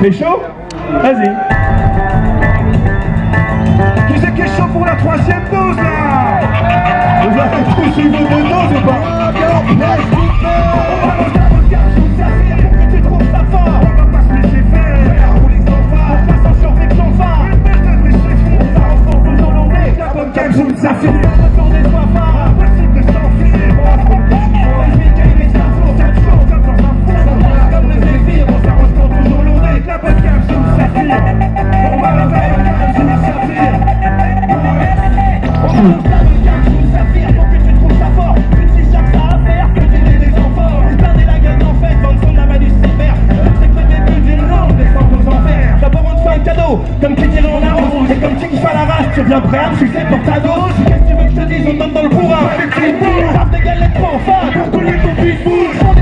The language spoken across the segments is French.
T'es chaud Vas-y. Qui c'est qui est chaud pour la troisième dose là? Vous avez tous vos deux doses ou pas Comme qui dirait en arrose Et comme qui fait la race Tu viens prêt à me sucer pour ta dose Qu'est-ce que tu veux que je te dise? On tombe dans le bourrin des galettes pour Pour ton pitbull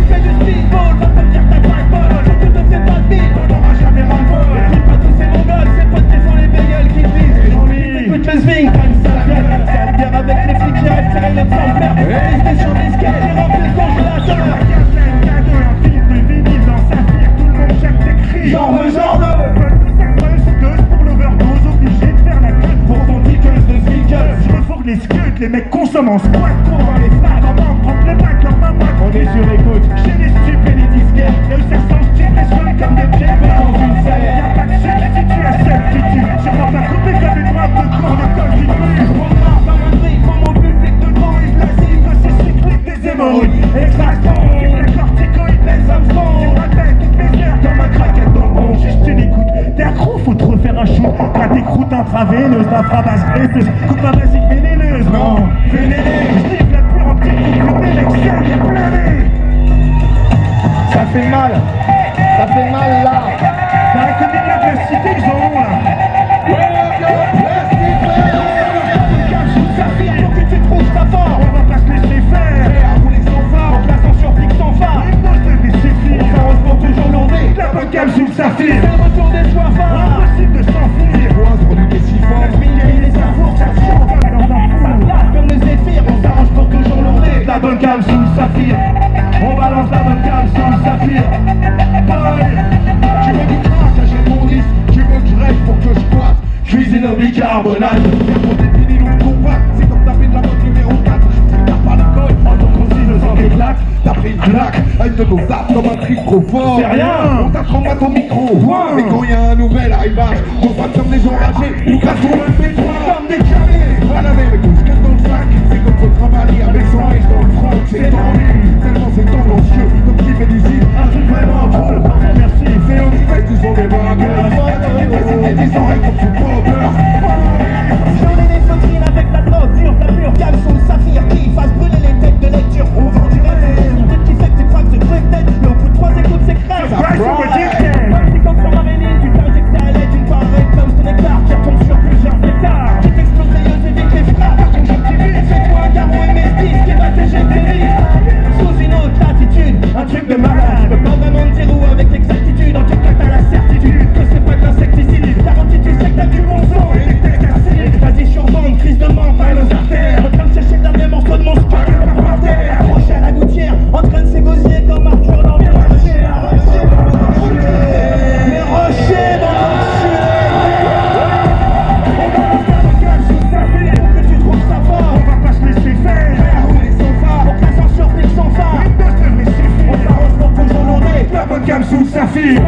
les scuds, les mecs consomment en squat, courent dans les stades, en banque, prendre les bacs, leur main On est sur écoute, j'ai les stupes et les disquettes, et eux les jeunes comme des pieds dans une salle. Y'a pas de chèque si tu as certitude, sur leur pas coupé comme une de cours de col qui pue. Je prends ma un prends mon public de gros, il la cible, c'est cyclique des hémorroïdes. Exactement, les corticoïdes, les Samsung, sur ma tête, toutes mes heures, comme un craquette dans le bon, juste une écoute. T'es accro, faut te refaire un shoot, t'as des croûtes intraveineuses, coupe ma basique Ça fait mal, ça fait mal là. De nos apps comme un fort C'est rien. On t'accroche ton micro Point. Et quand y a un nouvel arrivage On frappe comme des enragés Ou casse ton MP3 comme des carrés Voilà ce qu'il y a dans le sac C'est comme faut travailler avec son riche dans le front C'est tendu, tellement c'est tendancieux Comme qui fait du zip, un truc vraiment drôle Merci. C'est au fait du son des vagues T'as des Sous le saphir.